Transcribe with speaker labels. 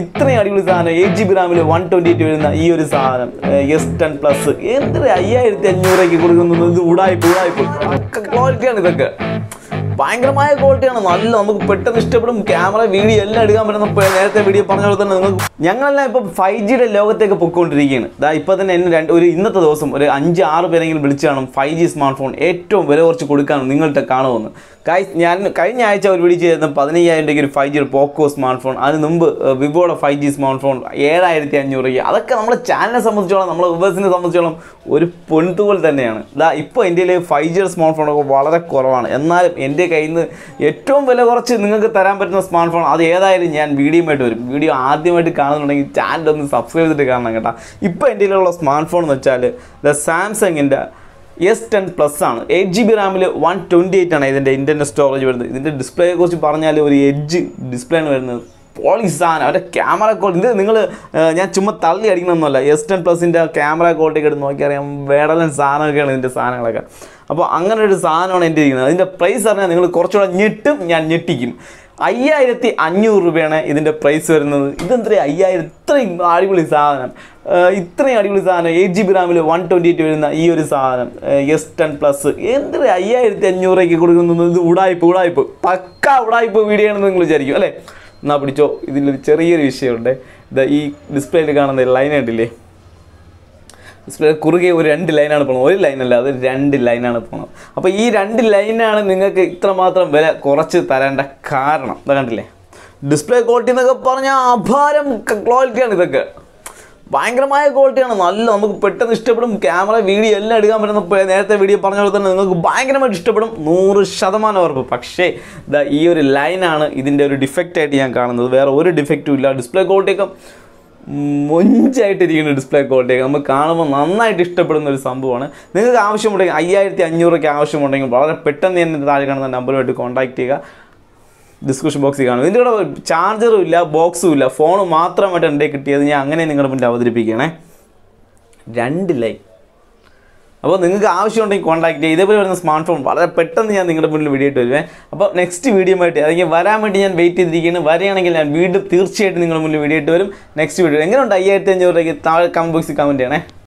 Speaker 1: ഇത്രയും അടിപൊളി സാധനം. എയ്റ്റ് ജി ബി റാമിൽ വൺ ട്വന്റി എയ്റ്റ് വരുന്ന ഈ ഒരു സാധനം. എസ് ടെൻ പ്ലസ് എന്തൊരു അയ്യായിരത്തി അഞ്ഞൂറേക്ക് കൊടുക്കുന്നത് ഇത് ഉടായ്പ ഉടായ്പ ക്വാളിറ്റിയാണ് ഇതൊക്കെ. ഭയങ്കരമായ ക്വാളിറ്റിയാണ് നല്ല നമുക്ക് പെട്ടെന്ന് ഇഷ്ടപ്പെടും. ക്യാമറ വീഡിയോ എല്ലാം എടുക്കാൻ പറ്റുന്ന നേരത്തെ വീഡിയോ പറഞ്ഞ പോലെ തന്നെ നിങ്ങൾക്ക് ഞങ്ങളെല്ലാം ഇപ്പം ഫൈവ് ജിയുടെ ലോകത്തേക്ക് പൊയ്ക്കൊണ്ടിരിക്കുകയാണ്. ഇതാ ഇപ്പോൾ തന്നെ എന്നെ രണ്ട് ഒരു ഇന്നത്തെ ദിവസം ഒരു അഞ്ച് ആറ് പേരെങ്കിലും വിളിച്ചാണ് ഫൈവ് ജി സ്മാർട്ട് ഫോൺ ഏറ്റവും വില കുറച്ച് കൊടുക്കാനും നിങ്ങളുടെ കാണുമെന്ന് ഞാൻ കഴിഞ്ഞ ആഴ്ച ഒരു വീഡിയോ ചെയ്തിരുന്ന പതിനയ്യായിരം രൂപയ്ക്ക് ഒരു five G Poco smart phone അതിന് മുമ്പ് വിവോയുടെ ഫൈവ് ജി സ്മാർട്ട് ഫോൺ ഏഴായിരത്തി അഞ്ഞൂറ് രൂപ അതൊക്കെ നമ്മുടെ ചാനലിനെ സംബന്ധിച്ചോളം നമ്മളെ വിവേഴ്സിനെ സംബന്ധിച്ചോളം ഒരു പൊൻതുകൾ തന്നെയാണ്. ഇതാ ഇപ്പോൾ ഇന്ത്യയിൽ ഫൈവ് ജിയുടെ സ്മാർട്ട് ഫോണൊക്കെ വളരെ കുറവാണ്. എന്നാലും എന്റെ കയ്യിൽ നിന്ന് ഏറ്റവും വില കുറച്ച് നിങ്ങൾക്ക് തരാൻ പറ്റുന്ന സ്മാർട്ട് ഫോൺ അത് ഏതായാലും ഞാൻ വീഡിയോ ആയിട്ട് വരും. വീഡിയോ ആദ്യമായിട്ട് കാണുന്നുണ്ടെങ്കിൽ ചാനൽ ഒന്ന് സബ്സ്ക്രൈബ് ചെയ്തിട്ട് കാണണം കേട്ടോ. ഇപ്പോൾ എന്റെ കയ്യിലുള്ള സ്മാർട്ട് ഫോൺ എന്ന് വെച്ചാൽ ദ സാംസങ്ങിന്റെ എസ് ടെൻ പ്ലസ് ആണ്. എയ്റ്റ് ജി ബി റാമിൽ വൺ ട്വന്റി എയ്റ്റ് ആണ് ഇതിന്റെ ഇന്റർനെറ്റ് സ്റ്റോറേജ് വരുന്നത്. ഇതിന്റെ ഡിസ്പ്ലേയെ കുറിച്ച് പറഞ്ഞാൽ ഒരു എഡ്ജ് ഡിസ്പ്ലേ ആണ് വരുന്നത്. പോളി സാധനം അവന്റെ ക്യാമറ ക്വാളിറ്റി ഇത് നിങ്ങൾ ഞാൻ ചുമ്മാ തള്ളി അടിക്കണമെന്നല്ല എസ് ടെൻ പ്ലസിന്റെ ക്യാമറ ക്വാളിറ്റി എടുത്ത് നോക്കിയറിയാം. വേടലൻ സാധനമൊക്കെയാണ് ഇതിന്റെ സാധനങ്ങളൊക്കെ. അപ്പോൾ അങ്ങനെ ഒരു സാധനമാണ് എന്റെ ഇരിക്കുന്നത്. അതിന്റെ പ്രൈസ് പറഞ്ഞാൽ നിങ്ങൾ കുറച്ചുകൂടെ ഞെട്ടും ഞാൻ ഞെട്ടിക്കും. അയ്യായിരത്തി അഞ്ഞൂറ് രൂപയാണ് ഇതിന്റെ പ്രൈസ് വരുന്നത്. ഇതെന്തേ അയ്യായിരം ഇത്രയും അടിപൊളി സാധനം. ഇത്രയും അടിപൊളി സാധനം. എയ്റ്റ് ജി ബി റാമിൽ വൺ ട്വന്റി എയ്റ്റ് വരുന്ന ഈ ഒരു സാധനം. എസ് ടെൻ പ്ലസ് എന്തൊരു അയ്യായിരത്തി അഞ്ഞൂറേക്ക് കൊടുക്കുന്നത്? ഇത് ഉടായ്പ ഉടായ്പ. പക്ക ഉടായ്പ വീഡിയോ ആണെന്ന് നിങ്ങൾ വിചാരിക്കും അല്ലേ? എന്നാ പിടിച്ചോ. ഇതിലൊരു ചെറിയൊരു വിഷയമുണ്ട്. ഇത് ഈ ഡിസ്പ്ലേയിൽ കാണുന്ന ലൈൻ കണ്ടില്ലേ? ഡിസ്പ്ലേ കുറുകെ ഒരു രണ്ട് ലൈനാണ് പോകുന്നത് ഒരു ലൈനല്ല അത് രണ്ട് ലൈനാണ് പോകുന്നത് അപ്പോൾ ഈ രണ്ട് ലൈനാണ് നിങ്ങൾക്ക് ഇത്രമാത്രം വില കുറച്ച് തരേണ്ട കാരണം. ഇതാ കണ്ടില്ലേ? ഡിസ്പ്ലേ ക്വാളിറ്റി എന്നൊക്കെ പറഞ്ഞാൽ അപാരം ക്വാളിറ്റിയാണ് ഇതൊക്കെ. ഭയങ്കരമായ ക്വാളിറ്റിയാണ് നല്ല നമുക്ക് പെട്ടെന്ന് ഇഷ്ടപ്പെടും. ക്യാമറ വീഡിയോ എല്ലാം എടുക്കാൻ പറ്റുന്ന നേരത്തെ വീഡിയോ പറഞ്ഞ പോലെ തന്നെ നിങ്ങൾക്ക് ഭയങ്കരമായിട്ട് ഇഷ്ടപ്പെടും. നൂറ് ശതമാനം ഉറപ്പ്. പക്ഷേ ഇതാ ഈ ഒരു ലൈനാണ് ഇതിന്റെ ഒരു ഡിഫക്റ്റ് ആയിട്ട് ഞാൻ കാണുന്നത്. വേറെ ഒരു ഡിഫക്റ്റും ഇല്ല. ഡിസ്പ്ലേ ക്വാളിറ്റിയൊക്കെ മൊഞ്ചായിട്ടിരിക്കുന്ന ഡിസ്പ്ലേ ക്വാളിറ്റി നമുക്ക് കാണുമ്പോൾ നന്നായിട്ട് ഇഷ്ടപ്പെടുന്ന ഒരു സംഭവമാണ്. നിങ്ങൾക്ക് ആവശ്യമുണ്ടെങ്കിൽ അയ്യായിരത്തി അഞ്ഞൂറൊക്കെ ആവശ്യമുണ്ടെങ്കിൽ വളരെ പെട്ടെന്ന് തന്നെ താഴെ കാണുന്ന നമ്പറുമായിട്ട് കോൺടാക്ട് ചെയ്യുക. ഡിസ്ക്രിപ്ഷൻ ബോക്സിൽ കാണും. ഇതിന്റെ കൂടെ ചാർജറും ഇല്ല ബോക്സും ഇല്ല. ഫോൺ മാത്രമായിട്ട് എന്റെ കിട്ടിയത് ഞാൻ അങ്ങനെ നിങ്ങളുടെ മുന്നിൽ അവതരിപ്പിക്കണേ ലൈ അപ്പോൾ നിങ്ങൾക്ക് ആവശ്യമുണ്ടെങ്കിൽ കോൺടാക്ട് ചെയ്യുക. ഇതേപോലെ വരുന്ന സ്മാർട്ട് ഫോൺ വളരെ പെട്ടെന്ന് ഞാൻ നിങ്ങളുടെ മുന്നിൽ വീഡിയോ ഇട്ട് വരുവേ. അപ്പോൾ നെക്സ്റ്റ് വീഡിയോ ആയിട്ട് അല്ലെങ്കിൽ വരാൻ വേണ്ടി ഞാൻ വെയിറ്റ് ചെയ്തിരിക്കുകയാണ്. വരികയാണെങ്കിൽ ഞാൻ വീണ്ടും തീർച്ചയായിട്ടും നിങ്ങളുടെ മുന്നിൽ വീഡിയോ ഇട്ട് വരും. നെക്സ്റ്റ് വീഡിയോ എങ്ങനെയുണ്ട് അയ്യായിരത്തി അഞ്ഞൂറ് രൂപയ്ക്ക് താഴെ കമന്റ് ബോക്സിൽ കമന്റ് ചെയ്യണേ.